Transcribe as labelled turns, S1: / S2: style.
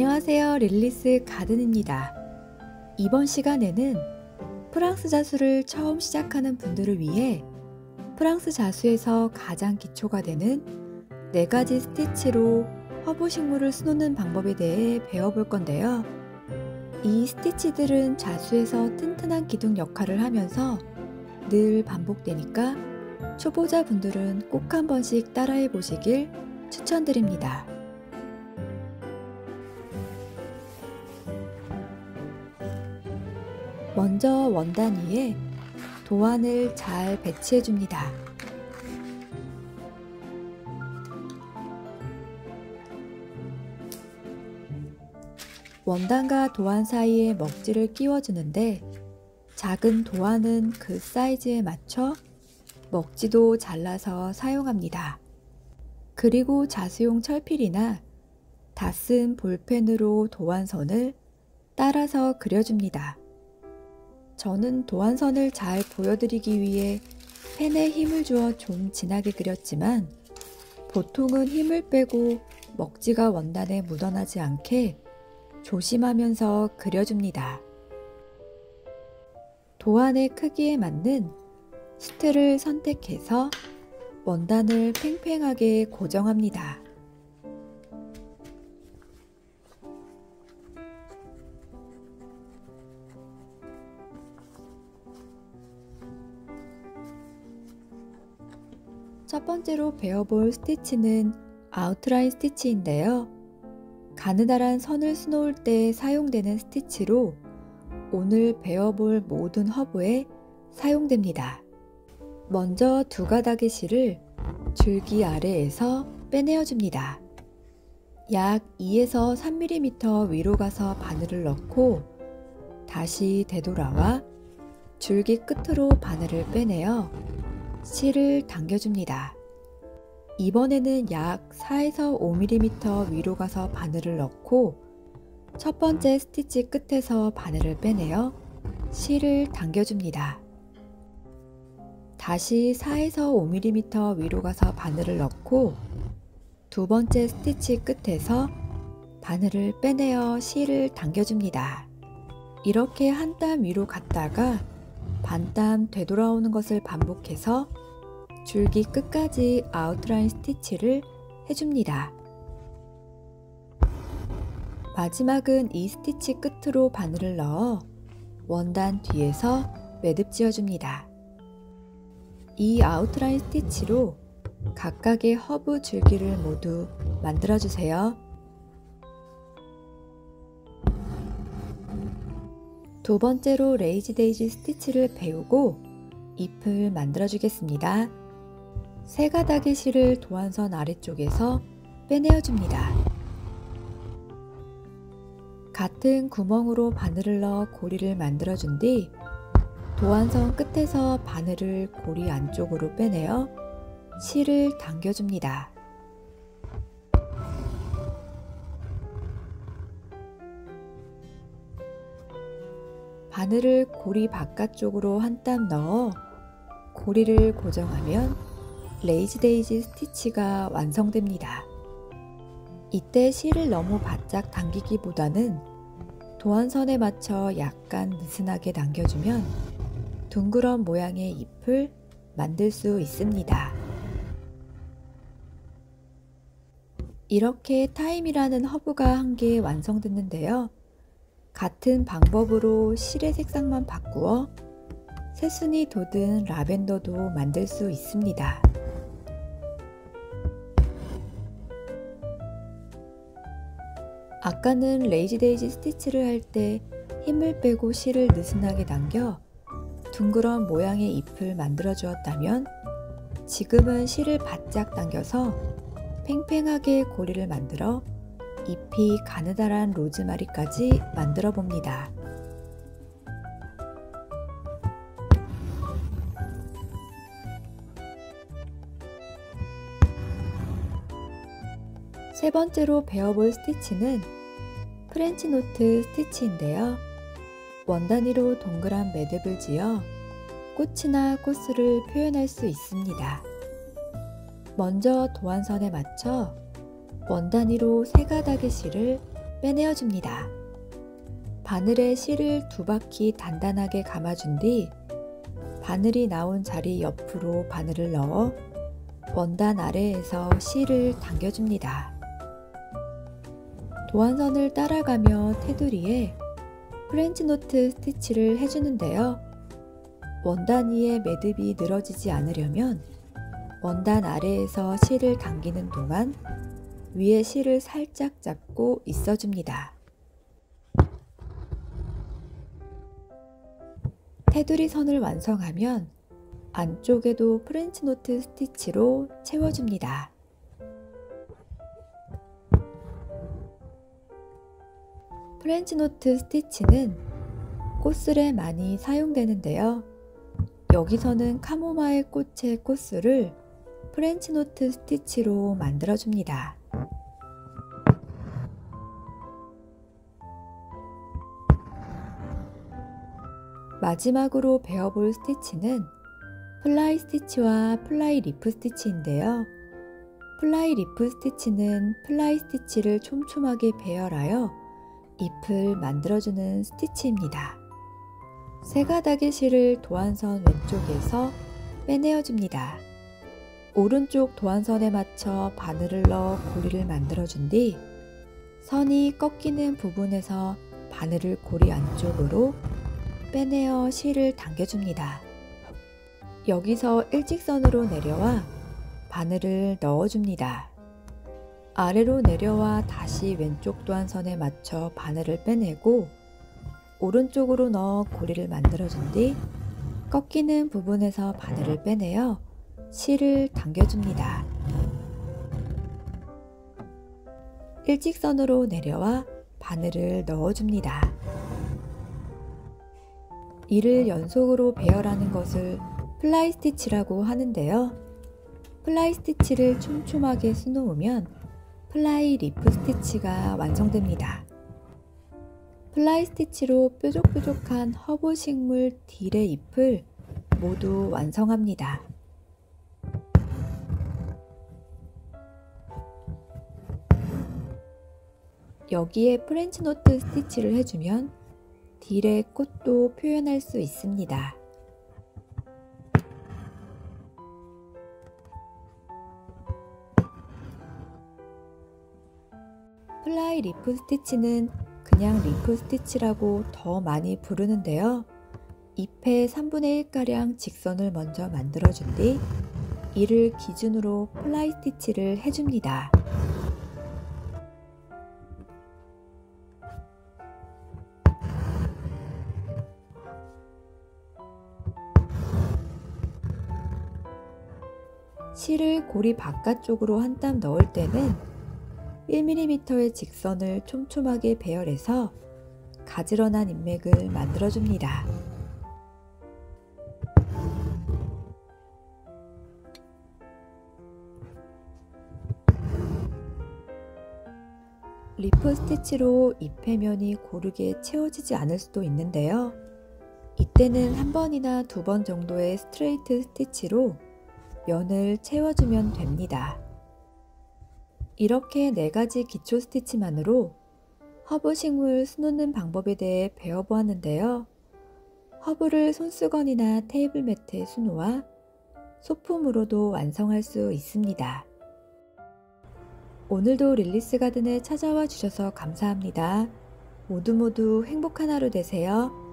S1: 안녕하세요. 릴리스 가든입니다. 이번 시간에는 프랑스 자수를 처음 시작하는 분들을 위해 프랑스 자수에서 가장 기초가 되는 4가지 스티치로 허브 식물을 수놓는 방법에 대해 배워볼 건데요. 이 스티치들은 자수에서 튼튼한 기둥 역할을 하면서 늘 반복되니까 초보자분들은 꼭 한 번씩 따라해 보시길 추천드립니다. 먼저 원단 위에 도안을 잘 배치해 줍니다. 원단과 도안 사이에 먹지를 끼워주는데 작은 도안은 그 사이즈에 맞춰 먹지도 잘라서 사용합니다. 그리고 자수용 철필이나 다 쓴 볼펜으로 도안선을 따라서 그려줍니다. 저는 도안선을 잘 보여드리기 위해 펜에 힘을 주어 좀 진하게 그렸지만 보통은 힘을 빼고 먹지가 원단에 묻어나지 않게 조심하면서 그려줍니다. 도안의 크기에 맞는 수트를 선택해서 원단을 팽팽하게 고정합니다. 첫 번째로 배워볼 스티치는 아웃라인 스티치인데요. 가느다란 선을 수놓을 때 사용되는 스티치로 오늘 배워볼 모든 허브에 사용됩니다. 먼저 두 가닥의 실을 줄기 아래에서 빼내어 줍니다. 약 2에서 3mm 위로 가서 바늘을 넣고 다시 되돌아와 줄기 끝으로 바늘을 빼내어 실을 당겨줍니다. 이번에는 약 4에서 5mm 위로 가서 바늘을 넣고 첫 번째 스티치 끝에서 바늘을 빼내어 실을 당겨줍니다. 다시 4에서 5mm 위로 가서 바늘을 넣고 두 번째 스티치 끝에서 바늘을 빼내어 실을 당겨줍니다. 이렇게 한 땀 위로 갔다가 반땀 되돌아오는 것을 반복해서 줄기 끝까지 아웃라인 스티치를 해줍니다. 마지막은 이 스티치 끝으로 바늘을 넣어 원단 뒤에서 매듭 지어줍니다. 이 outline stitch로 각각의 허브 줄기를 모두 만들어주세요. 두 번째로 lazy daisy stitch를 배우고 잎을 만들어 주겠습니다. 세 가닥의 실을 도안선 아래쪽에서 빼내어 줍니다. 같은 구멍으로 바늘을 넣어 고리를 만들어 준 뒤 도안선 끝에서 바늘을 고리 안쪽으로 빼내어 실을 당겨줍니다. 바늘을 고리 바깥쪽으로 한 땀 넣어 고리를 고정하면 lazy daisy stitch가 완성됩니다. 이때 실을 너무 바짝 당기기보다는 도안선에 맞춰 약간 느슨하게 당겨주면 둥그런 모양의 잎을 만들 수 있습니다. 이렇게 타임이라는 허브가 한 개 완성됐는데요. 같은 방법으로 실의 색상만 바꾸어 새순이 돋은 라벤더도 만들 수 있습니다. 아까는 lazy daisy stitch를 할 때 힘을 빼고 실을 느슨하게 당겨 둥그런 모양의 잎을 만들어 주었다면 지금은 실을 바짝 당겨서 팽팽하게 고리를 만들어 잎이 가느다란 로즈마리까지 만들어 봅니다. 세 번째로 배워볼 스티치는 French knot stitch인데요. 원단 위로 동그란 매듭을 지어 꽃이나 꽃술을 표현할 수 있습니다. 먼저 도안선에 맞춰 원단 위로 세 가닥의 실을 빼내어 줍니다. 바늘에 실을 두 바퀴 단단하게 감아준 뒤 바늘이 나온 자리 옆으로 바늘을 넣어 원단 아래에서 실을 당겨줍니다. 도안선을 따라가며 테두리에 French knot stitch를 해주는데요. 원단 위에 매듭이 늘어지지 않으려면 원단 아래에서 실을 당기는 동안 위에 실을 살짝 잡고 있어줍니다. 테두리 선을 완성하면 안쪽에도 French knot stitch로 채워줍니다. French knot stitch는 꽃술에 많이 사용되는데요. 여기서는 카모마일 꽃의 꽃술을 French knot stitch로 만들어줍니다. 마지막으로 배워볼 스티치는 fly stitch와 fly leaf stitch인데요. fly leaf stitch는 fly stitch를 촘촘하게 배열하여 잎을 만들어주는 스티치입니다. 세 가닥의 실을 도안선 왼쪽에서 빼내어줍니다. 오른쪽 도안선에 맞춰 바늘을 넣어 고리를 만들어준 뒤 선이 꺾이는 부분에서 바늘을 고리 안쪽으로 빼내어 실을 당겨줍니다. 여기서 일직선으로 내려와 바늘을 넣어줍니다. 아래로 내려와 다시 왼쪽 도안선에 맞춰 바늘을 빼내고 오른쪽으로 넣어 고리를 만들어준 뒤 꺾이는 부분에서 바늘을 빼내어 실을 당겨줍니다. 일직선으로 내려와 바늘을 넣어줍니다. 이를 연속으로 배열하는 것을 fly stitch라고 하는데요. fly stitch를 촘촘하게 수놓으면 fly leaf stitch가 완성됩니다. fly stitch로 뾰족뾰족한 허브 식물 딜의 잎을 모두 완성합니다. 여기에 French knot stitch를 해주면 딜의 꽃도 표현할 수 있습니다. fly leaf stitch는 그냥 leaf stitch라고 더 많이 부르는데요. 잎의 3분의 1가량 직선을 먼저 만들어준 뒤 이를 기준으로 fly stitch를 해줍니다. 실을 고리 바깥쪽으로 한 땀 넣을 때는 1mm의 직선을 촘촘하게 배열해서 가지런한 잎맥을 만들어줍니다. leaf stitch로 잎의 면이 고르게 채워지지 않을 수도 있는데요. 이때는 한 번이나 두 번 정도의 straight stitch로 면을 채워주면 됩니다. 이렇게 네 가지 기초 스티치만으로 허브 식물 수놓는 방법에 대해 배워보았는데요. 허브를 손수건이나 테이블 매트에 수놓아 소품으로도 완성할 수 있습니다. 오늘도 릴리스 가든에 찾아와 주셔서 감사합니다. 모두 모두 행복한 하루 되세요.